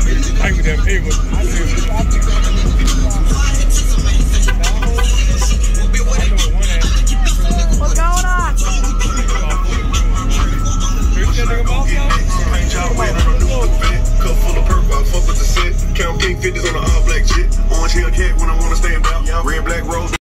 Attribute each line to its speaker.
Speaker 1: I would have able
Speaker 2: What's going
Speaker 3: on?
Speaker 4: Cup full of purple, I fuck with the set. Count pink 50s on an all black jet. Orange Hellcat when I wanna stand out.